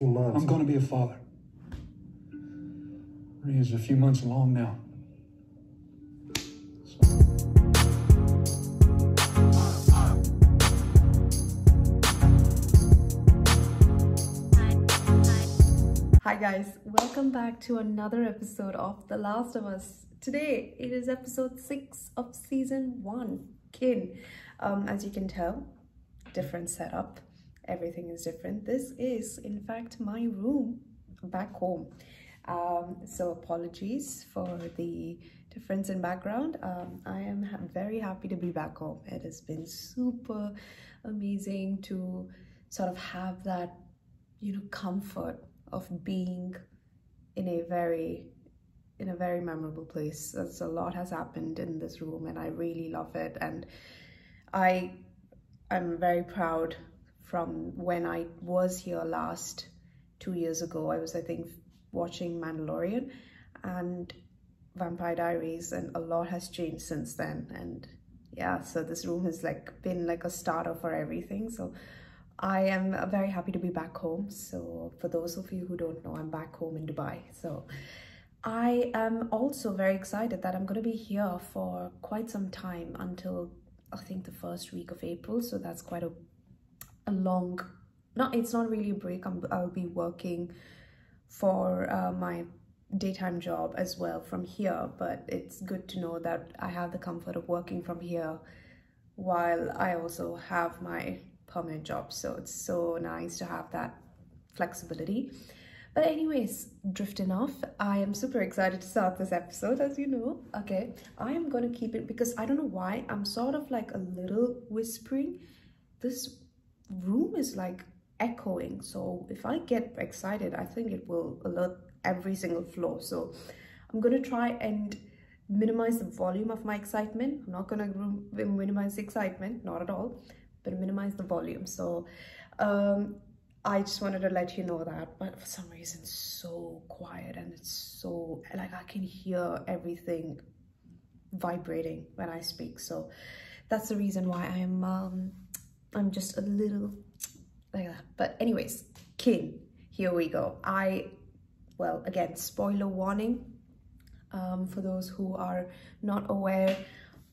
Few months. I'm going to be a father. He is a few months along now. Hi, guys, welcome back to another episode of The Last of Us. Today it is episode six of season one, Kin. Um, as you can tell, different setup, everything is different. This is, in fact, my room back home. Um, so, apologies for the difference in background. Um, I am ha- very happy to be back home. It has been super amazing to sort of have that, you know, comfort of being in a very in a very memorable place. There's a lot has happened in this room and I really love it and I I'm very proud from when I was here last two years ago. I was I think watching Mandalorian and Vampire Diaries and a lot has changed since then and yeah so this room has like been like a starter for everything so I am very happy to be back home. So, for those of you who don't know, I'm back home in Dubai. So, I am also very excited that I'm going to be here for quite some time until I think the first week of April. So, that's quite a, a long, not, it's not really a break. I'm, I'll be working for uh, my daytime job as well from here, but it's good to know that I have the comfort of working from here while I also have my permanent job. So it's so nice to have that flexibility. But anyways, drifting off, I am super excited to start this episode, as you know. Okay, I am gonna keep it because I don't know why I'm sort of like a little whispering. This room is like echoing, so if I get excited, I think it will alert every single floor. So I'm gonna try and minimize the volume of my excitement. I'm not gonna minimize the excitement, not at all but minimize the volume. So um, I just wanted to let you know that. But for some reason, so quiet and it's so like I can hear everything vibrating when I speak. So that's the reason why I am um, I'm just a little like that. But anyways, Kin, here we go. I well again spoiler warning um, for those who are not aware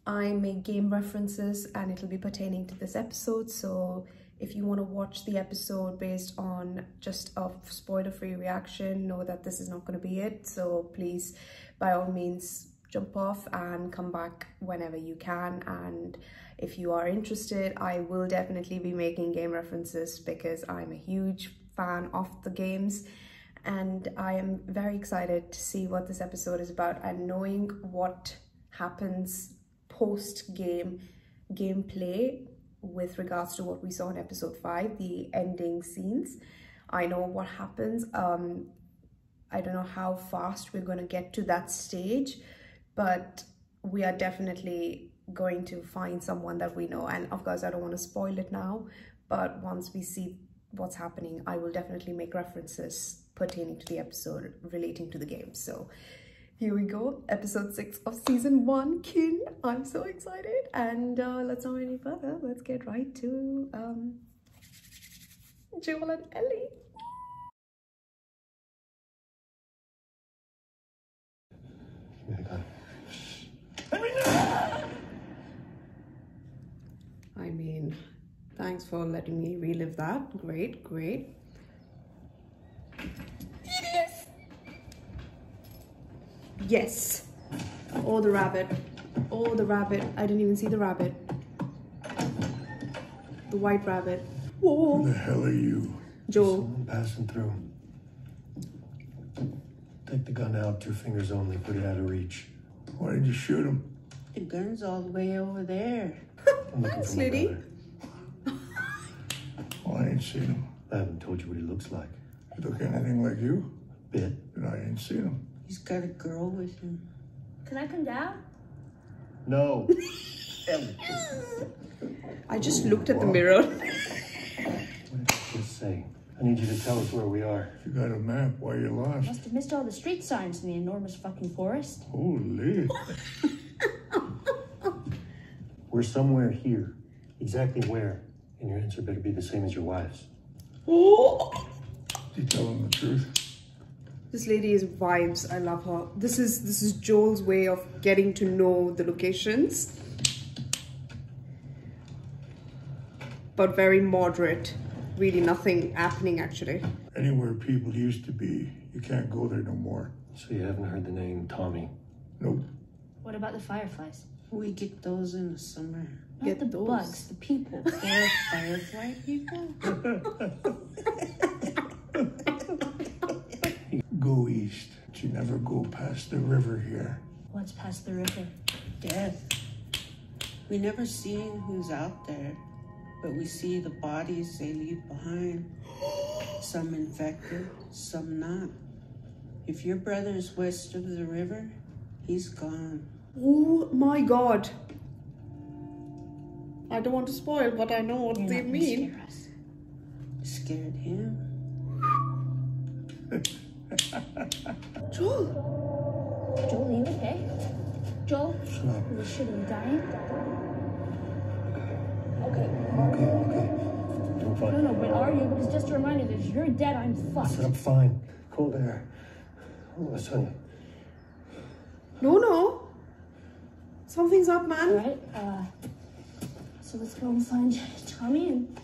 I make game references and it'll be pertaining to this episode. So if you want to watch the episode based on just a spoiler free reaction, know that this is not going to be it. So please, by all means, jump off and come back whenever you can. And if you are interested, I will definitely be making game references because I'm a huge fan of the games. And I am very excited to see what this episode is about and knowing what happens post game gameplay with regards to what we saw in episode 5 the ending scenes. I know what happens. Um i don't know how fast we're going to get to that stage but we are definitely going to find someone that we know. And of course i don't want to spoil it now but once we see what's happening i will definitely make references pertaining to the episode relating to the game. So here we go episode six of season one kin. I'm so excited. And uh, let's not any further. Let's get right to um joel and ellie i mean thanks for letting me relive that great great Yes. Oh, the rabbit. Oh, the rabbit. I didn't even see the rabbit. The white rabbit. Whoa. Who the hell are you? Joel. Someone passing through. Take the gun out, two fingers only, put it out of reach. Why did you shoot him? The gun's all the way over there. I'm looking for my Slitty. brother. Well, I ain't seen him. I haven't told you what he looks like. He look anything like you? A Bit. And I ain't seen him. He's got a girl with him. Can I come down? No. I just looked at the mirror. What did you just say? I need you to tell us where we are. If you got a map, why you lost? Must have missed all the street signs in the enormous fucking forest. Holy. We're somewhere here. Exactly where? And your answer better be the same as your wife's. Oh, You tell him the truth. This lady is vibes. I love her. This is this is Joel's way of getting to know the locations. But very moderate. Really nothing happening actually. Anywhere people used to be, you can't go there no more. So you haven't heard the name Tommy? Nope. What about the fireflies? We get those in the summer. Not Get the those. bugs, the people. They're firefly people? Go east. But you never go past the river here. What's past the river? Death. We never seen who's out there, but we see the bodies they leave behind. Some infected, some not. If your brother's west of the river, he's gone. Oh my god. I don't want to spoil, but I know what You're they mean. scare us. Scared him. Joel! Joel, are you okay? Joel, Shut up. holy shit, are you dying? Okay. Okay, okay. I'm No, fine. no, but are you? Because just a reminder that if you're dead, I'm I said fucked. I'm fine. Cold air. I'm gonna tell you. No, no. Something's up, man. Alright, uh, so let's go and find Tommy and,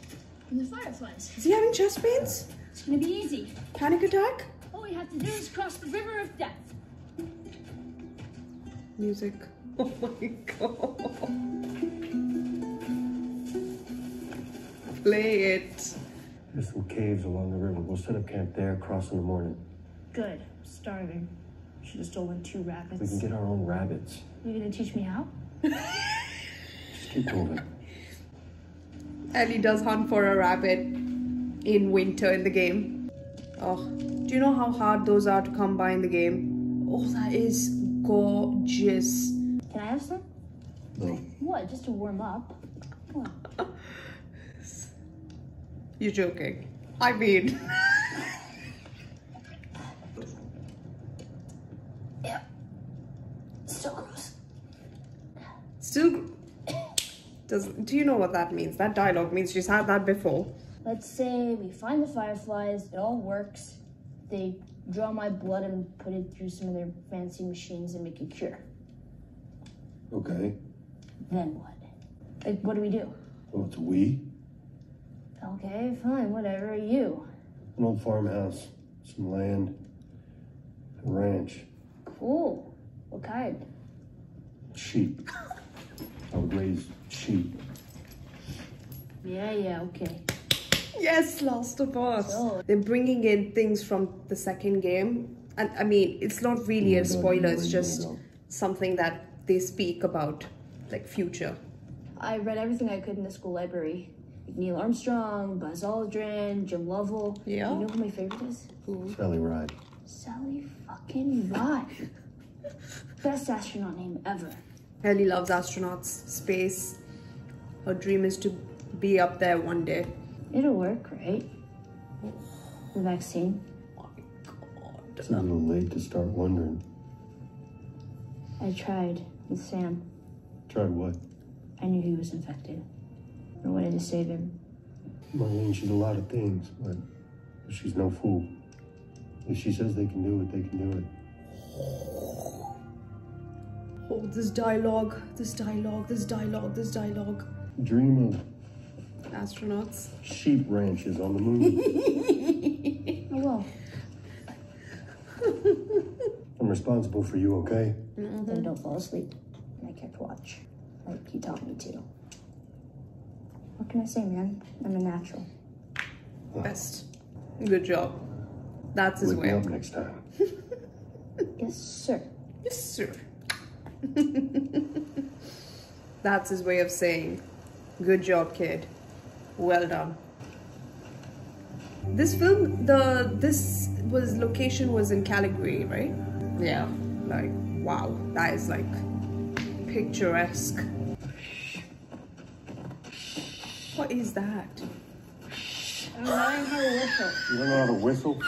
and the fireflies. Is he having chest pains? It's gonna be easy. Panic attack? All we have to do is cross the river of death. Music. Oh my god. Play it. There's some caves along the river. We'll set up camp there, cross in the morning. Good. Starving. Should have stolen two rabbits. We can get our own rabbits. You gonna teach me how? Just keep moving. Ellie does hunt for a rabbit in winter in the game. Oh, do you know how hard those are to come by in the game? Oh, that is gorgeous. Can I have some? No. What? Just to warm up? Come on. You're joking. I mean, Yeah. So gross. still. Does do you know what that means? That dialogue means she's had that before. Let's say we find the fireflies, it all works. They draw my blood and put it through some of their fancy machines and make a cure. Okay. Then what? Like, what do we do? Well, it's we. Okay, fine, whatever. You. An old farmhouse, some land, a ranch, Cool. What kind? sheep. I would raise sheep. Yeah, yeah, okay. Yes, Last of Us. So- They're bringing in things from the second game, and I mean, it's not really a spoiler. It's just something that they speak about, like future. I read everything I could in the school library. Like Neil Armstrong, Buzz Aldrin, Jim Lovell. Yeah. You know who my favorite is? Sally Ride. Sally fucking Ride. Best astronaut name ever. Ellie loves astronauts, space. Her dream is to be up there one day. It'll work, right? The vaccine. It's a little late to start wondering. I tried with Sam. Tried what? I knew he was infected. I wanted to save him. Marlene, she's a lot of things, but she's no fool. If she says they can do it, they can do it. Oh, this dialogue, this dialogue, this dialogue, this dialogue. Dream of Astronauts. sheep ranches on the moon. Oh well. I'm responsible for you, okay? Then don't fall asleep. And I kept watch. Like he taught me to. What can I say, man? I'm a natural. Best. Good job. That's his Wake me way. up next time. Yes, sir. Yes, sir. That's his way of saying, good job, kid. Well done. This film, the this was location was in Calgary, right? Yeah. Like, wow, that is like picturesque. What is that? I'm learning how to whistle. You don't know how to whistle? Does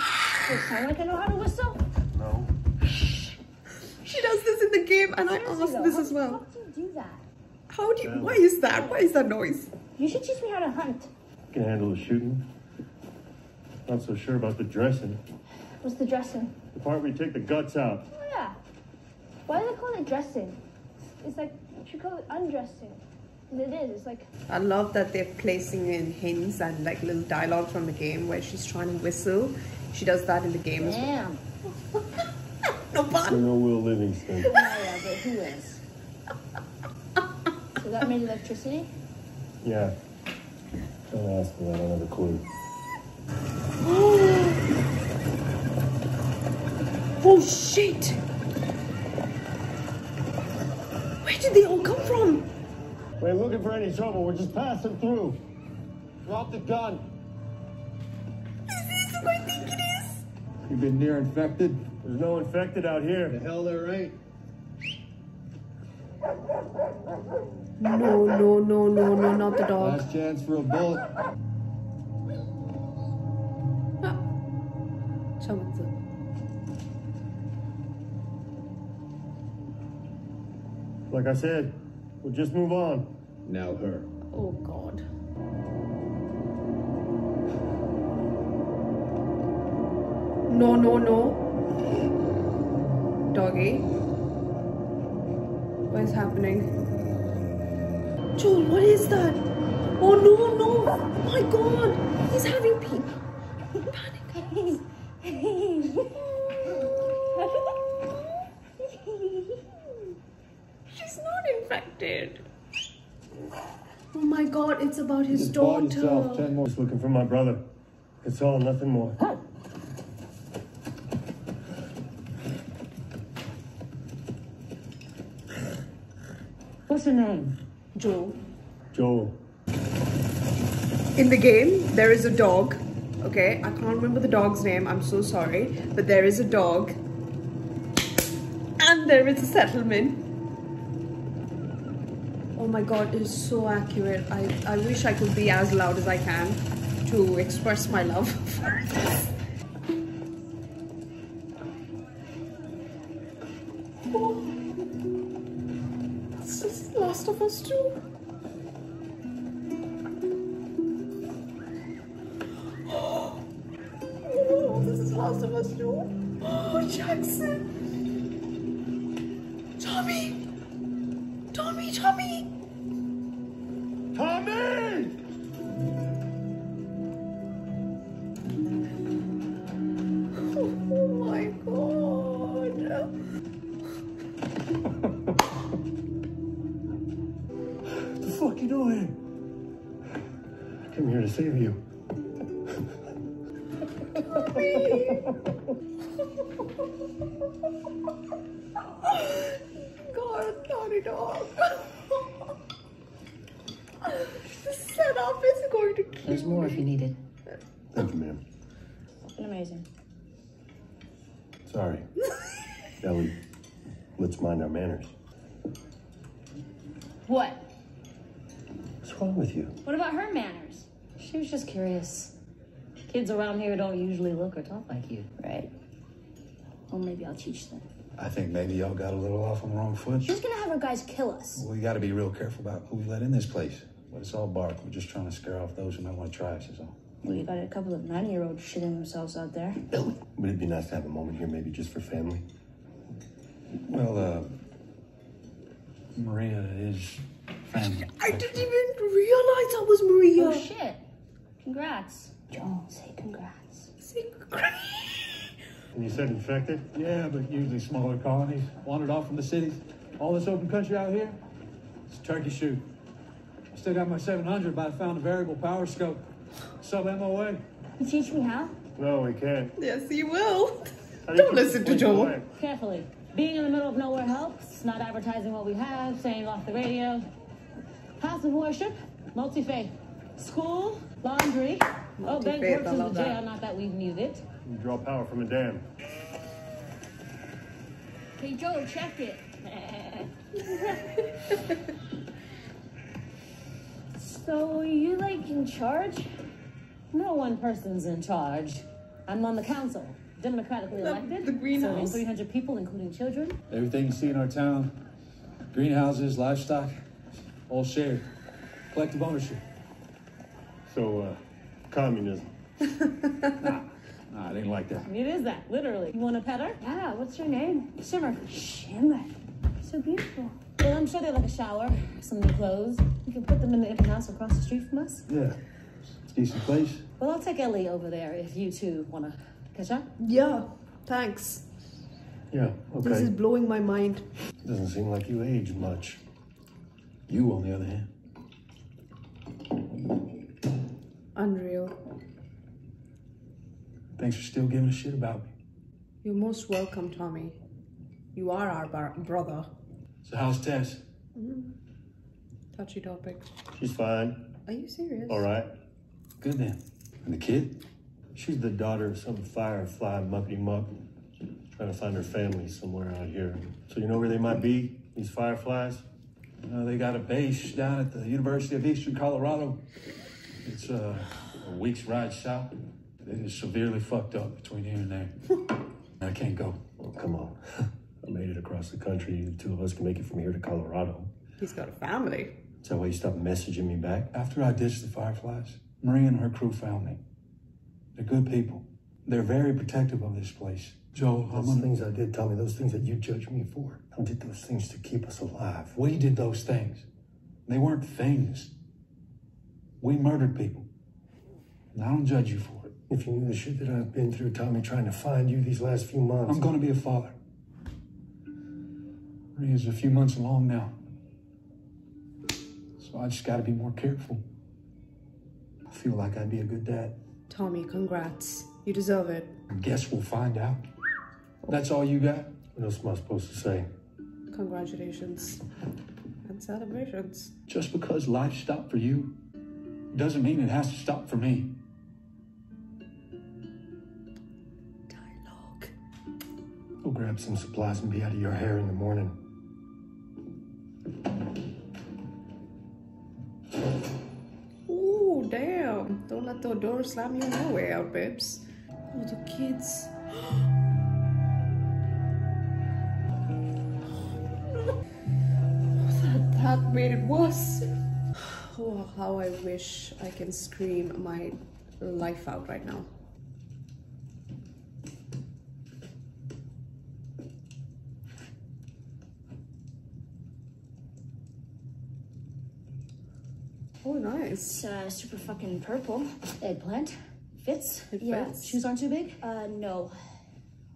it sound like I know how to whistle? No. She does this in the game, and I asked though, this as well. How do you do that? How do you? Why is that? Why is that noise? You should teach me how to hunt. Can handle the shooting? Not so sure about the dressing. What's the dressing? The part where you take the guts out. Oh yeah. Why do they call it dressing? It's like you should call it undressing. And it is. It's like I love that they're placing in hints and like little dialogue from the game where she's trying to whistle. She does that in the game as well. damn. No You fun. know Will Livingston. Oh yeah, but who is? So that made electricity? Yeah. Don't ask me, I don't have a clue. Oh shit! Where did they all come from? We ain't looking for any trouble, we're just passing through. Drop the gun. Is this who I think it is? You been near infected? There's no infected out here. The hell there ain't. No, no, no, no, no, not the dog. Last chance for a bullet. Shamatsu. Like I said, we'll just move on. Now her. Oh god. No, no, no. Doggy. What is happening? Joel, what is that? Oh no, no! My god! He's having pe- panic. She's not infected. Oh my god, it's about his Just bought yourself daughter. ten more. Just looking for my brother. It's all, nothing more. What's her name? Joel. Joel. In the game, there is a dog. Okay, I can't remember the dog's name. I'm so sorry, but there is a dog, and there is a settlement. Oh my god, it is so accurate. I I wish I could be as loud as I can to express my love for this. This is Last of Us 2. God, naughty dog. the setup is going to kill There's more if you need it. Thank you, ma'am. Amazing. Sorry. Ellie, let's mind our manners. What? What's wrong with you? What about her manners? She was just curious. Kids around here don't usually look or talk like you. Right. Well, maybe I'll teach them. I think maybe y'all got a little off on the wrong foot. She's gonna have her guys kill us. We got to be real careful about who we let in this place. But it's all bark. We're just trying to scare off those who might want to try us, is all. We got a couple of nine-year-olds shitting themselves out there. Ellie, would it be nice to have a moment here, maybe just for family? Well, uh, Maria is family. I didn't even realize that was Maria. Oh shit! Congrats. Joel, say congrats. Say congrats. And you said infected? Yeah, but usually smaller colonies wandered off from the cities. All this open country out here, it's a turkey shoot. I still got my 700, but I found a variable power scope. Sub MOA. You teach me how? No, we can't. Yes, you will. I Don't you listen to should Joel. away. Carefully. Being in the middle of nowhere helps. Not advertising what we have, saying off the radio. House of worship, multi-faith. School, laundry. Oh, bank Multi-faith, works I is the love that. jail, not that we've muted. You draw power from a dam. Hey, Joe, check it. so, you like in charge? No one person's in charge. I'm on the council, democratically elected. the greenhouse. Serving 300 people, including children. Everything you see in our town, greenhouses, livestock, all shared. Collective ownership. So, uh, communism. nah, nah, it ain't like that. It is that, literally. You want to pet her? Yeah, what's your name? Shimmer. Shimmer. So beautiful. Well, I'm sure they like a shower, some new clothes. You can put them in the infant house across the street from us. Yeah. It's a decent place. Well, I'll take Ellie over there if you two want to catch up. Yeah, thanks. Yeah, okay. This is blowing my mind. Doesn't seem like you age much. You, on the other hand, Unreal. thanks for still giving a shit about me. You're most welcome, Tommy. You are our bar- brother. So how's Tess? Touchy topic. She's fine. Are you serious? All right. Good then. And the kid? She's the daughter of some firefly muckety muck. Trying to find her family somewhere out here. So you know where they might be? These fireflies? Uh, they got a base down at the University of Eastern Colorado. It's uh, a week's ride south. It is severely fucked up between here and there. I can't go. Oh, come on. I made it across the country. The two of us can make it from here to Colorado. He's got a family. Is that why you stopped messaging me back? After I ditched the Fireflies, Maria and her crew found me. They're good people. They're very protective of this place. Joe, I'm Those gonna... things I did, Tommy, those things that you judge me for. I did those things to keep us alive. We did those things. They weren't things. We murdered people. And I don't judge you for it. If you knew the shit that I've been through, Tommy, trying to find you these last few months. I'm gonna be a father. Maria is a few months along now. So I just gotta be more careful. I feel like I'd be a good dad. Tommy, congrats. You deserve it. I guess we'll find out. That's all you got? What else am I supposed to say? Congratulations. And celebrations. Just because life stopped for you doesn't mean it has to stop for me. Dialogue. Go grab some supplies and be out of your hair in the morning. Ooh, damn. Don't let the door slam you nowhere, out, babes. Oh, the kids. that, that made it worse. Oh, how I wish I can scream my life out right now. Oh, nice. It's uh, super fucking purple. Eggplant. Fits? It Yeah. fits. Shoes aren't too big? Uh, no.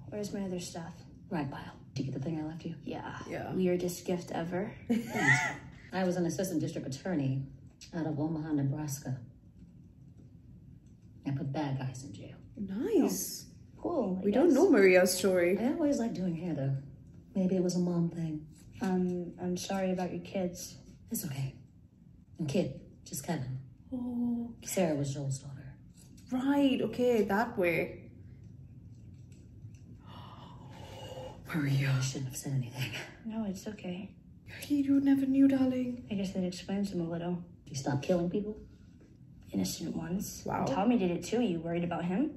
Where's my other stuff? Rag pile. Did you get the thing I left you? Yeah. Yeah. Weirdest gift ever. I was an assistant district attorney out of Omaha, Nebraska. I put bad guys in jail. Nice. cool. I We don't know Maria's story. I always liked doing hair, though. Maybe it was a mom thing. Um, I'm sorry about your kids. It's okay. And kid, just Kevin. Oh, Sarah was Joel's daughter. right. Okay, that way. Maria. I shouldn't have said anything. No, it's okay. You never knew, darling. I guess that explains them a little. You stop killing people? Innocent ones. Wow. Tommy did it too. You worried about him?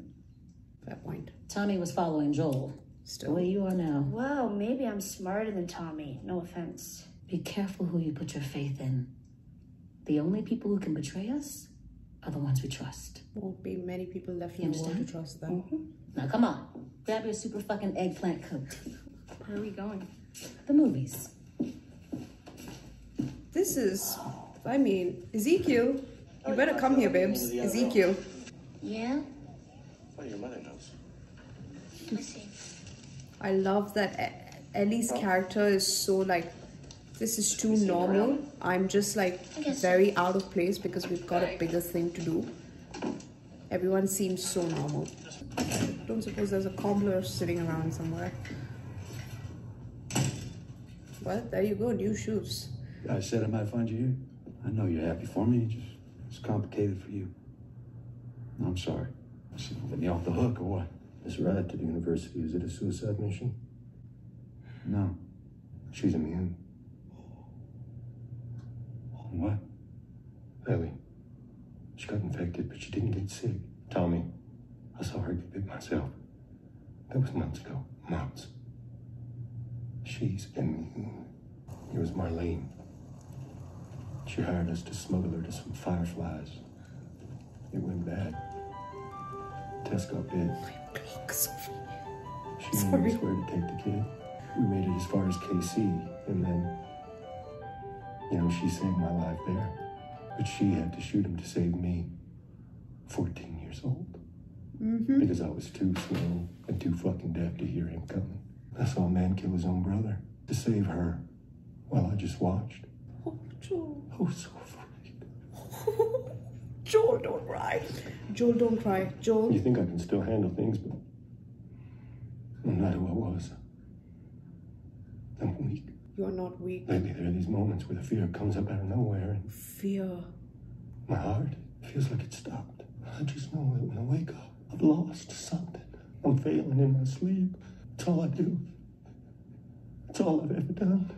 Fair point. Tommy was following Joel. Still. The Still. way you are now. Well, maybe I'm smarter than Tommy. No offense. Be careful who you put your faith in. The only people who can betray us are the ones we trust. Won't be many people left You in the world to trust them. Mm-hmm. Now come on, grab your super fucking eggplant coat. Where are we going? The movies. This is, I mean, Ezekiel. You better come here, babes. Ezekiel. Yeah? Oh, your mother knows. See. I love that Ellie's oh. character is so like, this is too normal. I'm just like guess very out of place because we've got a bigger thing to do. Everyone seems so normal. Don't suppose there's a cobbler sitting around somewhere. Well, there you go, new shoes. I said I might find you here. I know you're happy for me. It's just it's complicated for you. I'm sorry. She let me off the hook or what? This ride to the university, is it a suicide mission? No. She's immune. What? Ellie. She got infected, but she didn't get sick. Tommy. I saw her get bit myself. That was months ago. Months. She's immune. It was Marlene. She hired us to smuggle her to some fireflies. It went bad. Tess got bit. She Sorry. made us where to take the kid. We made it as far as KC, and then, you know, she saved my life there. But she had to shoot him to save me. 14 years old. Mm-hmm. Because I was too slow and too fucking deaf to hear him coming. I saw a man kill his own brother to save her while I just watched. Oh, Joel. I was so afraid. Joel, don't cry. Joel, don't cry. Joel. You think I can still handle things, but I'm not who I was. I'm weak. You're not weak. Lately, there are these moments where the fear comes up out of nowhere, and Fear. my heart feels like it stopped. I just know that when I wake up, I've lost something. I'm failing in my sleep. It's all I do. It's all I've ever done.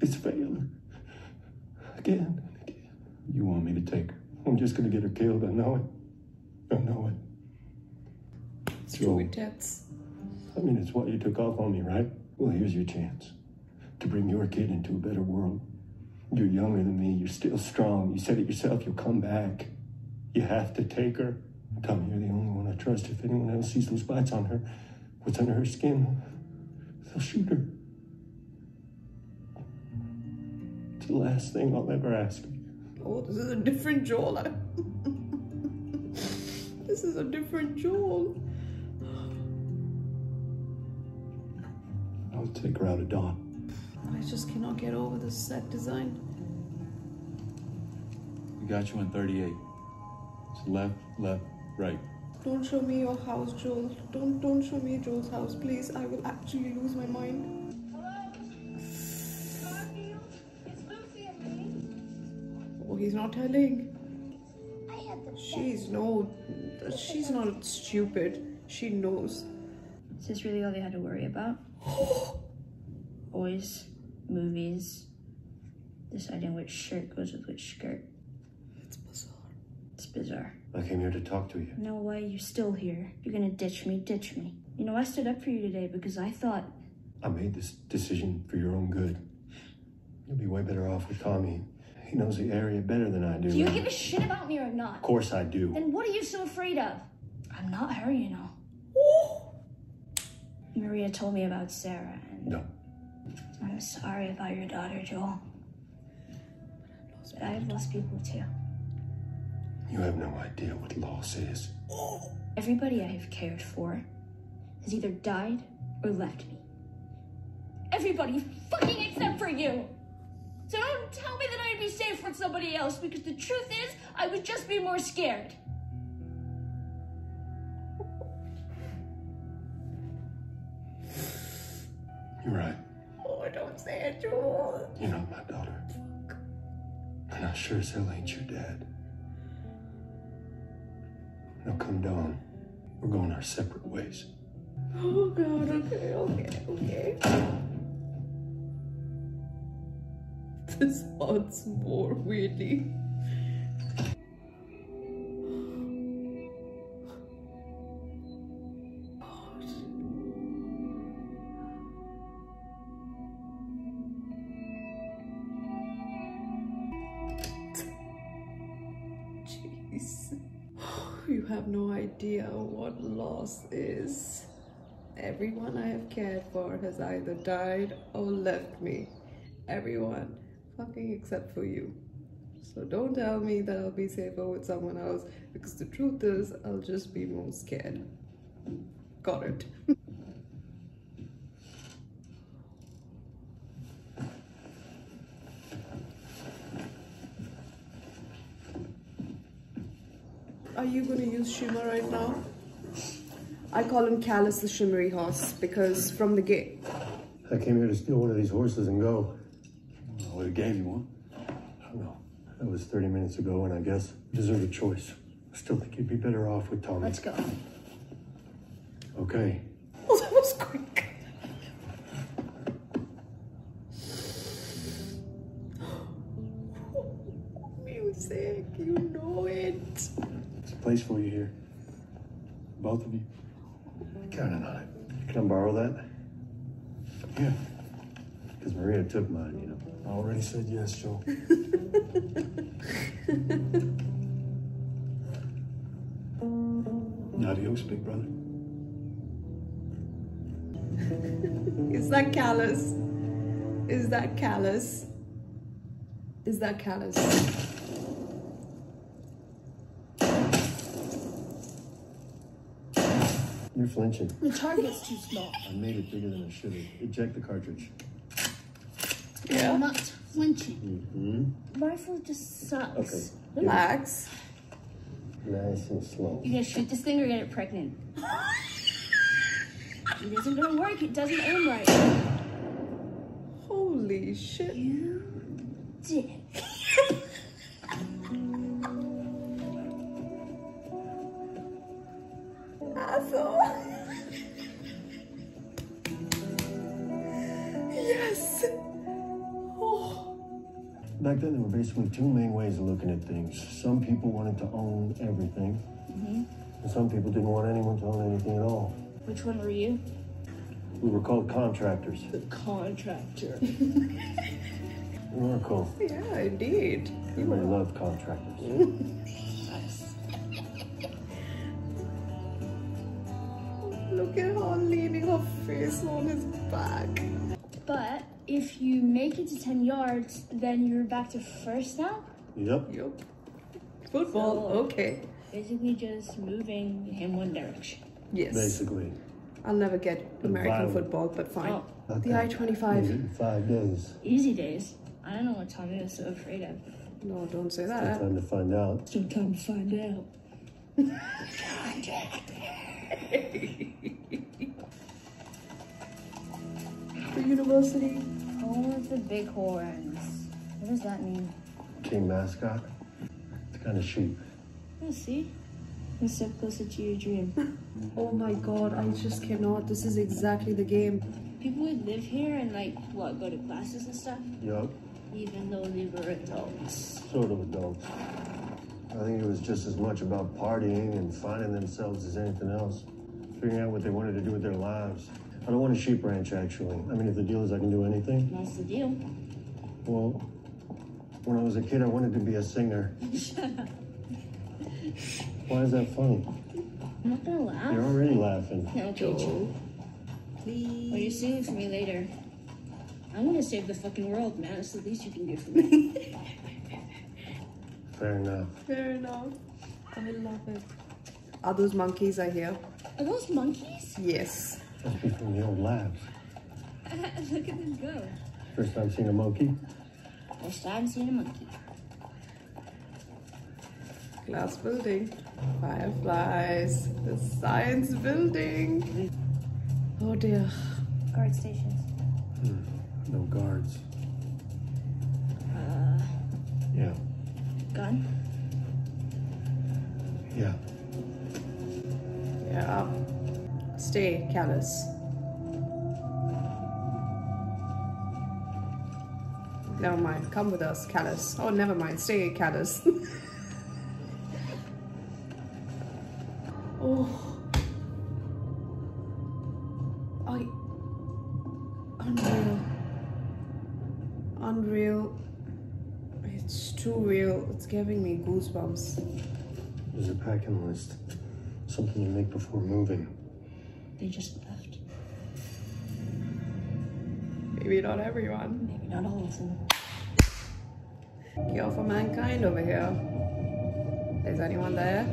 It's failure. Again and again. You want me to take her? I'm just gonna get her killed. I know it. I know it. It's true, it. I mean, it's what you took off on me, right? Well, here's your chance to bring your kid into a better world. You're younger than me. You're still strong. You said it yourself. You'll come back. You have to take her. Tell me you're the only one I trust. If anyone else sees those bites on her, what's under her skin, they'll shoot her. The last thing I'll ever ask you. Oh, this is a different Joel. This is a different Joel. I'll take her out at dawn. I just cannot get over this set design. We got you in 38. It's left, left, right. Don't show me your house, Joel. Don't don't show me Joel's house, please. I will actually lose my mind. He's not telling. She's no, she's not stupid. She knows. Is this really all they had to worry about? Boys, movies, deciding which shirt goes with which skirt. It's bizarre. It's bizarre. I came here to talk to you. No way, you're still here. You're gonna ditch me, ditch me. You know, I stood up for you today because I thought, I made this decision for your own good. You'll be way better off with Tommy. He knows the area better than I do. do you give a shit about me or not? Of course I do. Then what are you so afraid of? I'm not her, you know. Maria told me about Sarah, and No. I'm sorry about your daughter, Joel. But I've lost people too. You have no idea what loss is. Everybody I have cared for has either died or left me. Everybody fucking except for you. So don't tell me that I'd be safe with somebody else because the truth is, I would just be more scared. You're right. Oh, don't say it, Joel. You're not my daughter. And I sure as hell ain't your dad. Now come down. We're going our separate ways. Oh God. Okay. Okay. Okay. This hurts more. Jeez. You have no idea what loss is. Everyone I have cared for has either died or left me. Everyone. Fucking except for you. So don't tell me that I'll be safer with someone else because the truth is, I'll just be more scared. Got it. Are you gonna use Shimmer right now? I call him Callus the Shimmery Horse because from the gate. I came here to steal one of these horses and go. I would have gave you one. I don't know. That was 30 minutes ago, and I guess I deserve a choice. I still think you'd be better off with Tommy. Let's go. Okay. Well, that was quick. Music, you know it. There's a place for you here. Both of you. Counting on it. Can I borrow that? Yeah. Because Maria took mine, you know. I already said yes, Joe. Adios, big brother. Is that Callus? Is that Callus? Is that Callus? You're flinching. The target's too small. I made it bigger than I should have. Eject the cartridge. I'm not flinching. Mm-hmm. Rifle just sucks. Okay. Relax. Nice and slow. You're gonna shoot this thing or get it pregnant? it isn't gonna work. It doesn't aim right. Holy shit. You dick. Back then, there were basically two main ways of looking at things. Some people wanted to own everything, mm-hmm. and some people didn't want anyone to own anything at all. Which one were you? We were called contractors. The contractor. We were cool. Yeah, indeed. Everybody love contractors. Look at her leaning her face on his back. But if you make it to 10 yards, then you're back to first now? Yep. Yep. Football, So- okay. Basically just moving in one direction. Yes. Basically. I'll never get American violent. football, but fine. Oh, Not The I-25. easy in Five days. easy days. I don't know what Tommy was so afraid of. No, don't say Still that. time to find out. Still time to find out. The university. Home of the bighorns. What does that mean? Team mascot. It's kind of sheep. Oh, see? One step closer to your dream. Oh my god, I just cannot. This is exactly the game. People would live here and, like, what, go to classes and stuff? Yup. Even though they were adults. Sort of adults. I think it was just as much about partying and finding themselves as anything else. Figuring out what they wanted to do with their lives. I don't want a sheep ranch, actually. I mean, if the deal is I can do anything. That's the deal. Well, when I was a kid, I wanted to be a singer. Why is that funny? I'm not gonna laugh. You're already laughing. Okay, true. Well, you're singing for me later. I'm gonna save the fucking world, man. It's the least you can do for me. Fair enough. Fair enough. I love it. Are those monkeys I hear? Are those monkeys? Yes. Must be from the old labs. Look at them go. First time seeing a monkey? First time seeing a monkey. Glass building. Fireflies. The science building. Oh dear. Guard stations. No guards. Uh, Yeah. gun? Yeah. Yeah. Stay Callus. Never mind. Come with us, Callus. Oh, never mind. Stay Callus. oh. I. Unreal. Unreal. It's too real. It's giving me goosebumps. There's a packing list. Something you make before moving. They just left. Maybe not everyone. Maybe not all of them. Cure for mankind over here. Is anyone there?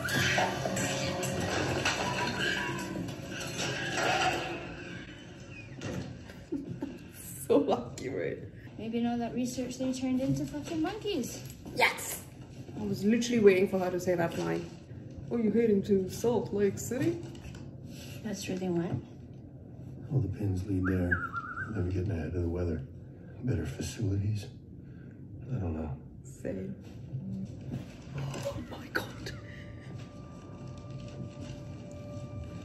so lucky, right? Maybe know that research they turned into fucking monkeys. Yes! I was literally waiting for her to say that line. Oh, Are you heading to Salt Lake City? That's where they went. All the pins lead there. Maybe getting ahead of the weather. Better facilities. I don't know. Same. Oh my god.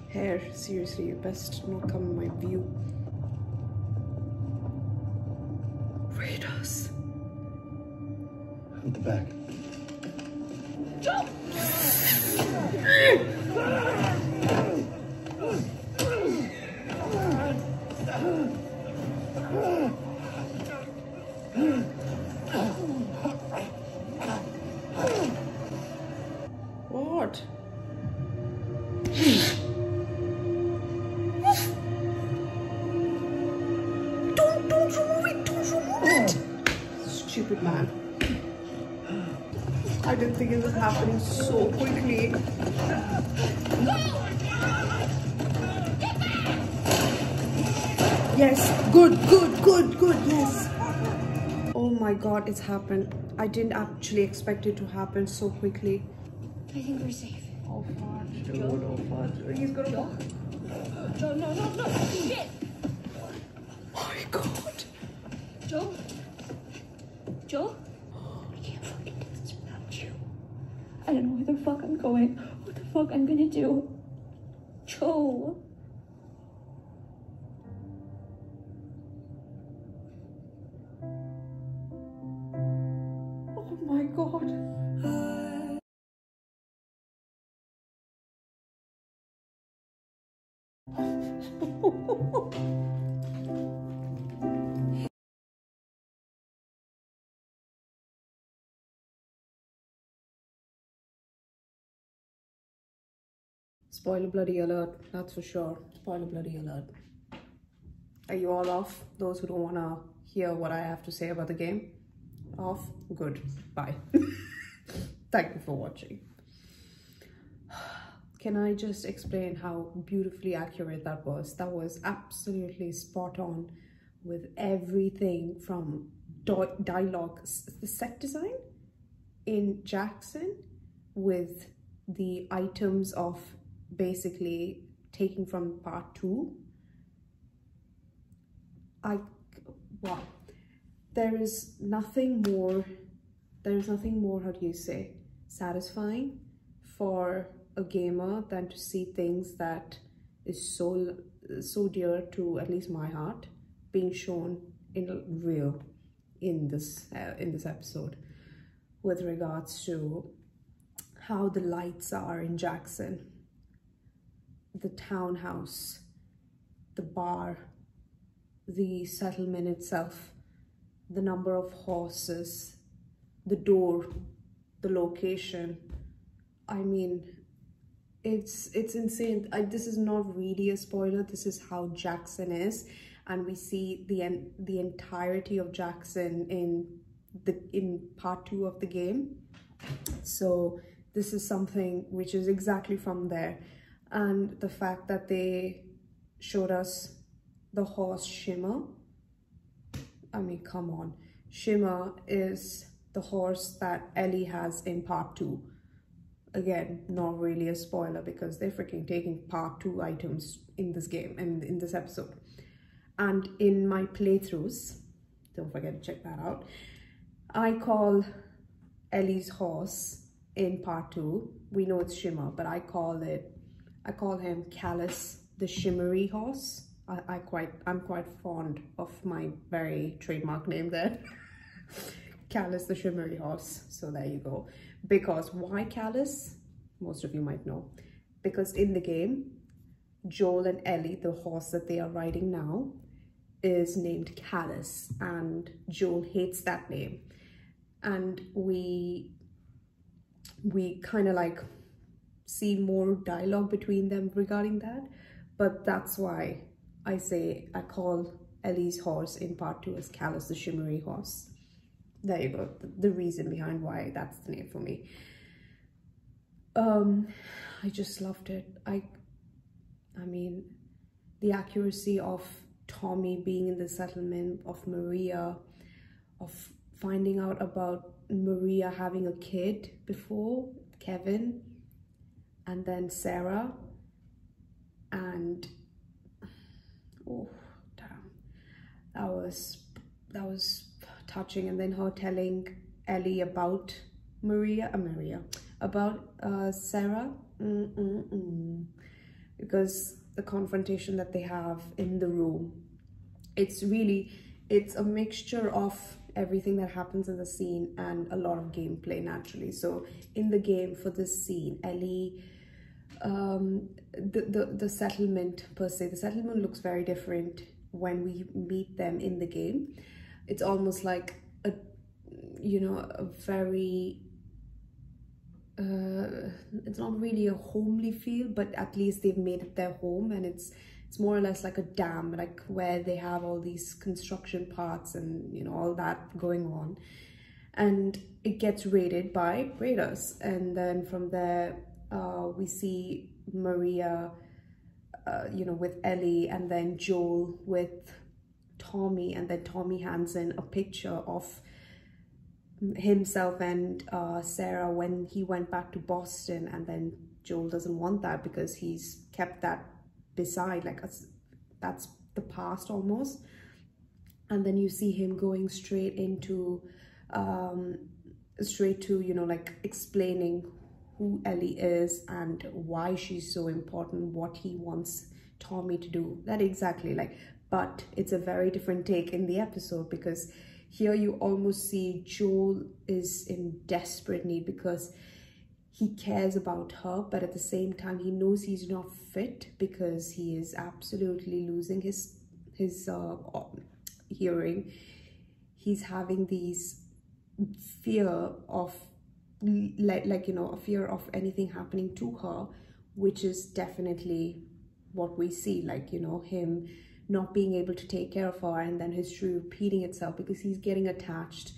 Hair, seriously, you best not come in my view. Raiders. At the back. Yes, good, good, good, good, yes. Oh my god, it's happened. I didn't actually expect it to happen so quickly. I think we're safe. Oh, fudge, Joe. Oh, fudge. He's gonna. Joe? Joe, no, no, no. Shit. Oh my god. Joe? Joe? I can't fucking do this without you. I don't know where the fuck I'm going. What the fuck I'm gonna do. Joe. God. Spoiler bloody alert, that's for sure. Spoiler bloody alert. Are you all off? Those who don't want to hear what I have to say about the game? Off? Good. Bye. Thank you for watching. Can I just explain how beautifully accurate that was? That was absolutely spot on with everything from dialogue, the set design in Jackson with the items of basically taking from part two. I, wow, there is nothing more, there is nothing more, how do you say, satisfying for a gamer than to see things that is so, so dear to at least my heart being shown in real in this, uh, in this episode. With regards to how the lights are in Jackson, the townhouse, the bar, the settlement itself, the number of horses, the door, the location. I mean, it's it's insane. I, this is not really a spoiler. This is how Jackson is, and we see the en- the entirety of Jackson in the in part two of the game. So this is something which is exactly from there, and the fact that they showed us the horse Shimmer. I mean, come on, Shimmer is the horse that Ellie has in part two. Again not really a spoiler because they're freaking taking part two items in this game and in this episode. And in my playthroughs don't forget to check that out i call ellie's horse in part two. We know it's shimmer but i call it i call him callus the shimmery horse i, I quite i'm quite fond of my very trademark name there. Callus the shimmery horse. So there you go. Because why callus most of you might know. Because in the game joel and ellie the horse that they are riding now is named callus and joel hates that name. And we we kind of like see more dialogue between them regarding that. But that's why i say i call ellie's horse in part two as callus the shimmery horse. There you go. The, reason behind why that's the name for me. Um i just loved it. I i mean the accuracy of tommy being in the settlement of maria of finding out about maria having a kid before kevin and then sarah and oh damn. That was that was touching. And then her telling ellie about maria uh, maria about uh, sarah. Mm-mm-mm. because the confrontation that they have in the room it's really it's a mixture of everything that happens in the scene and a lot of gameplay naturally. So in the game for this scene ellie um the, the the settlement per se the settlement looks very different when we meet them in the game. It's almost like a you know a very uh it's not really a homely feel but at least they've made it their home and it's it's more or less like a dam like where they have all these construction parts and you know all that going on. And it gets raided by raiders. And then from there uh, we see maria uh, you know with ellie and then joel with tommy and then tommy hands in a picture of himself and uh, sarah when he went back to boston and then joel doesn't want that because he's kept that beside like that's the past almost. And then you see him going straight into um straight to you know like explaining who ellie is and why she's so important what he wants tommy to do. That exactly like but it's a very different take in the episode because here you almost see joel is in desperate need because he cares about her but at the same time he knows he's not fit because he is absolutely losing his his uh, hearing. He's having these fear of like like you know a fear of anything happening to her which is definitely what we see like you know him not being able to take care of her and then history repeating itself because he's getting attached.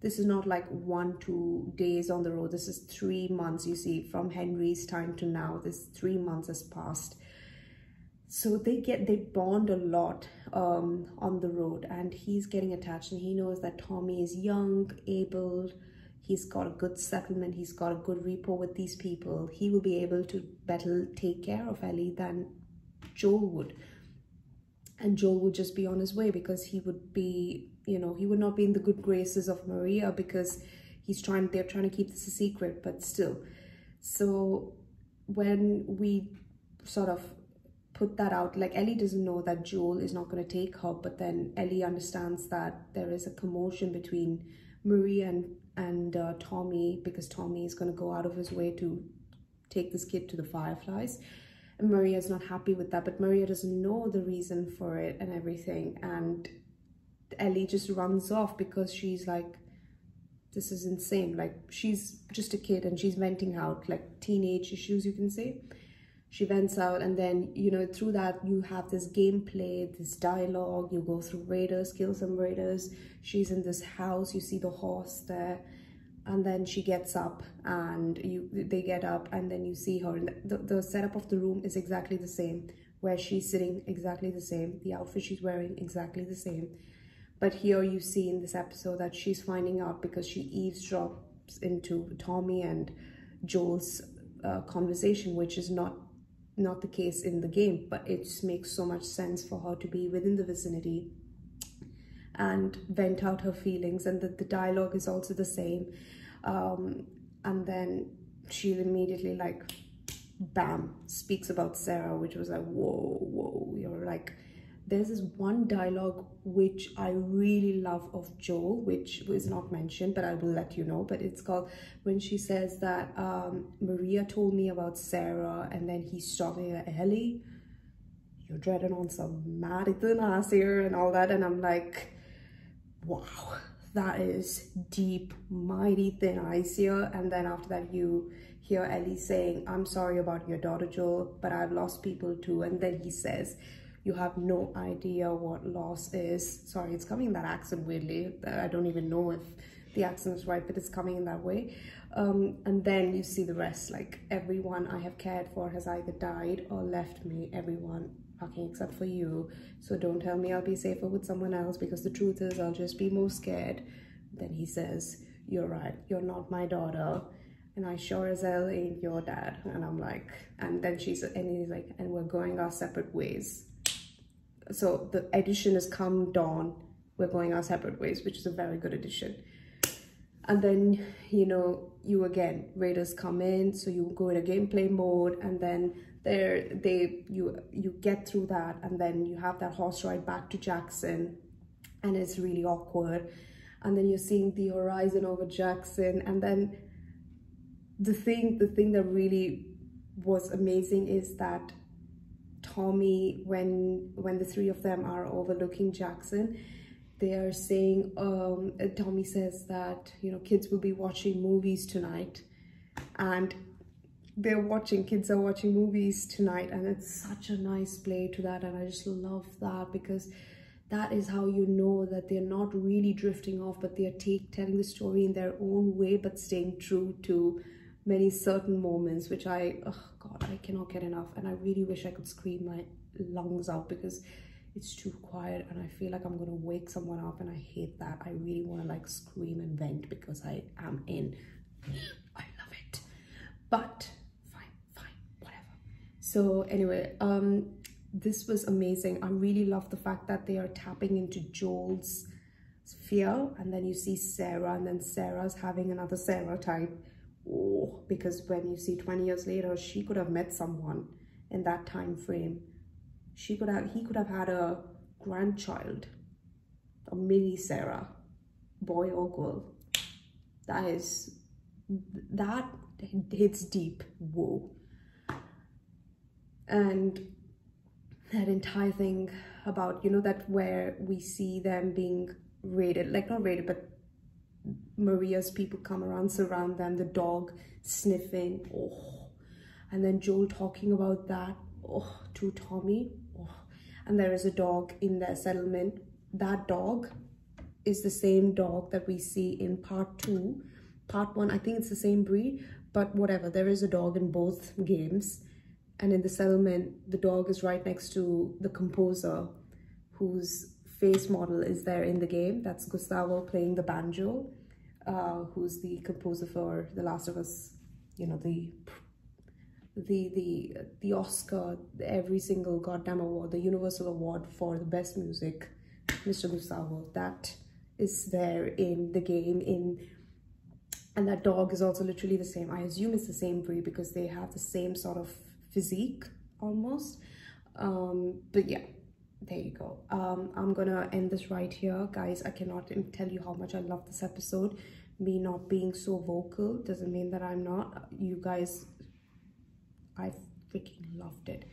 This is not like one two days on the road. This is three months you see from henry's time to now. This three months has passed. So they get they bond a lot um, on the road and he's getting attached and he knows that tommy is young able he's got a good settlement. He's got a good rapport with these people. He will be able to better take care of ellie than joel would. And joel would just be on his way because he would be you know, he would not be in the good graces of Maria because he's trying, they're trying to keep this a secret, but still. So when we sort of put that out, like Ellie doesn't know that Joel is not going to take her, but then Ellie understands that there is a commotion between Maria and, and uh, Tommy because Tommy is going to go out of his way to take this kid to the Fireflies. And Maria is not happy with that, but Maria doesn't know the reason for it and everything. And Ellie just runs off because she's like, this is insane. Like she's just a kid and she's venting out like teenage issues, you can say. She vents out and then, you know, through that you have this gameplay, this dialogue, you go through raiders, kill some raiders. She's in this house, you see the horse there and then she gets up and you they get up and then you see her. And the, the setup of the room is exactly the same where she's sitting exactly the same. The outfit she's wearing exactly the same. But here you see in this episode that she's finding out because she eavesdrops into Tommy and Joel's uh, conversation, which is not not the case in the game, but it just makes so much sense for her to be within the vicinity and vent out her feelings and that the dialogue is also the same. Um, and then she immediately like, bam, speaks about Sarah, which was like, whoa, whoa, you're like, there's this one dialogue which I really love of Joel, which is not mentioned, but I will let you know. But it's called when she says that um, Maria told me about Sarah, and then he's talking at Ellie. You're dreading on some Madison ass here and all that, and I'm like, wow, that is deep, mighty thin ice here. And then after that, you hear Ellie saying, I'm sorry about your daughter, Joel, but I've lost people too. And then he says, you have no idea what loss is. Sorry, it's coming in that accent weirdly. I don't even know if the accent is right, but it's coming in that way. Um, and then you see the rest, like everyone I have cared for has either died or left me, everyone fucking except for you. So don't tell me I'll be safer with someone else because the truth is I'll just be more scared. Then he says, you're right, you're not my daughter. And I sure as hell ain't your dad. And I'm like, and then she's, and he's like, and we're going our separate ways so the addition has come dawn we're going our separate ways which is a very good addition. And then you know you again raiders come in so you go in a gameplay mode and then there they you you get through that and then you have that horse ride back to jackson and it's really awkward. And then you're seeing the horizon over jackson and then the thing the thing that really was amazing is that Tommy, when when the three of them are overlooking Jackson, they are saying, um, Tommy says that, you know, kids will be watching movies tonight. And they're watching, kids are watching movies tonight. And it's such a nice play to that. And I just love that because that is how you know that they're not really drifting off but they're take, telling the story in their own way but staying true to many certain moments which i oh god i cannot get enough. And i really wish i could scream my lungs out because it's too quiet and i feel like i'm gonna wake someone up and i hate that. I really want to like scream and vent because i am in. I love it. But fine fine whatever. So anyway um this was amazing. I really love the fact that they are tapping into Joel's fear and then you see Sarah and then Sarah's having another Sarah type. Oh, because when you see 20 years later, she could have met someone in that time frame. She could have, he could have had a grandchild, a mini Sarah, boy or girl. That is, that hits deep. Whoa. And that entire thing about you know that where we see them being raided like not raided but maria's people come around surround them the dog sniffing oh. And then joel talking about that oh to tommy oh. And there is a dog in their settlement. That dog is the same dog that we see in part two. Part one i think it's the same breed but whatever there is a dog in both games. And in the settlement the dog is right next to the composer whose face model is there in the game. That's gustavo playing the banjo uh, who's the composer for the last of us you know the the the the oscar every single goddamn award the universal award for the best music mr gustavo that is there in the game in and that dog is also literally the same. I assume it's the same breed because they have the same sort of physique almost. Um but yeah there you go. Um i'm gonna end this right here. Guys i cannot tell you how much i love this episode me not being so vocal doesn't mean that i'm not. You guys i freaking loved it.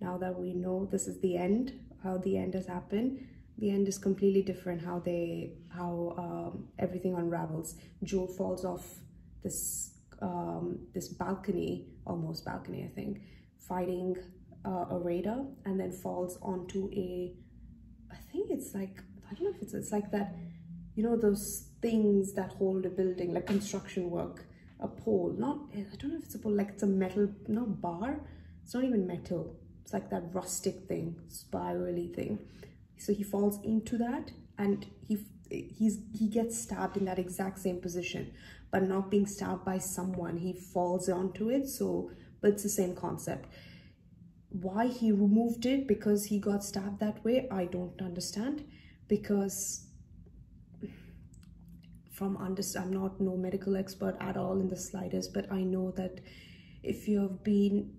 Now that we know this is the end how the end has happened the end is completely different how they how um, everything unravels. Joel falls off this um this balcony almost balcony i think fighting uh, a raider and then falls onto a i think it's like i don't know if it's it's like that you know those things that hold a building like construction work a pole not i don't know if it's a pole like it's a metal not bar? It's not even metal. It's like that rustic thing spirally thing. So he falls into that and he he's he gets stabbed in that exact same position but not being stabbed by someone he falls onto it. So but it's the same concept. Why he removed it? Because he got stabbed that way? I don't understand. Because from understand i'm not no medical expert at all in the slightest but i know that if you have been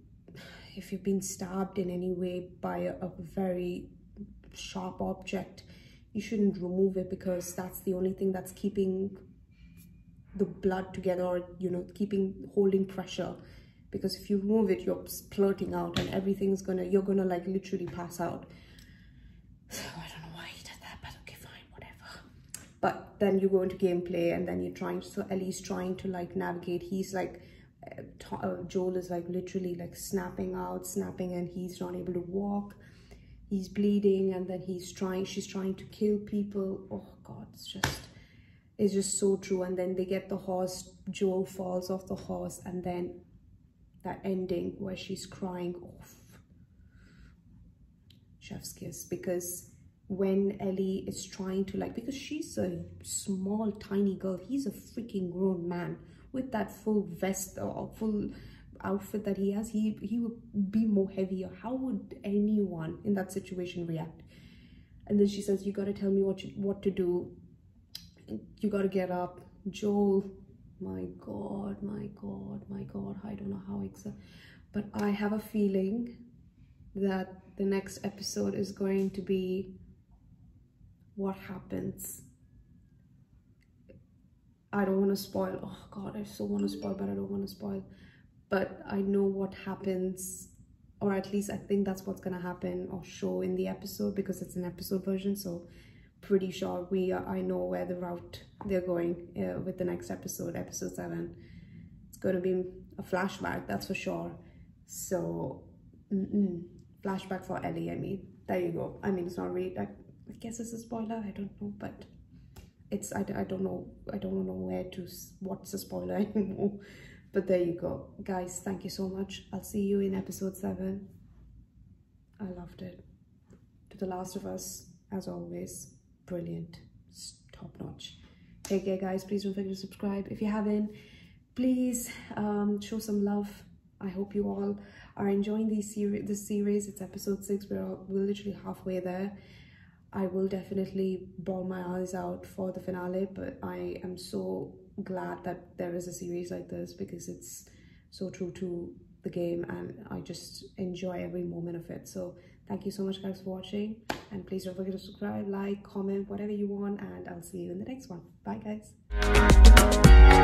if you've been stabbed in any way by a, a very sharp object you shouldn't remove it because that's the only thing that's keeping the blood together or you know keeping holding pressure. Because if you remove it you're splurting out and everything's gonna you're gonna like literally pass out. So i don't know why he did that but okay fine whatever but then you go into gameplay and then you're trying so ellie's trying to like navigate. He's like uh, uh, joel is like literally like snapping out snapping and he's not able to walk. He's bleeding and then he's trying she's trying to kill people. Oh god it's just it's just so true. And then they get the horse joel falls off the horse and then that ending where she's crying off. Chef's kiss. Because when Ellie is trying to like because she's a small tiny girl. He's a freaking grown man with that full vest or full outfit that he has. He he would be more heavier. How would anyone in that situation react? And then she says you got to tell me what you, what to do. You got to get up. Joel my god my god my god i don't know how exact but i have a feeling that the next episode is going to be what happens i don't want to spoil oh god i so want to spoil but i don't want to spoil but i know what happens or at least i think that's what's gonna happen or show in the episode because it's an episode version so pretty sure we are, I know where the route they're going uh, with the next episode, episode seven. It's going to be a flashback, that's for sure. So, mm -mm, flashback for Ellie. I mean, there you go. I mean, it's not really like I guess it's a spoiler. I don't know, but it's I, I don't know I don't know where to what's a spoiler anymore. But there you go, guys. Thank you so much. I'll see you in episode seven. I loved it. To The Last of Us, as always, brilliant, top notch. Take care, guys. Please don't forget to subscribe if you haven't. Please um, show some love. I hope you all are enjoying these series. This series, it's episode six. We're all, we're literally halfway there. I will definitely bawl my eyes out for the finale, but I am so glad that there is a series like this because it's so true to the game and I just enjoy every moment of it. So thank you so much guys for watching and please don't forget to subscribe, like, comment, whatever you want and I'll see you in the next one. Bye guys.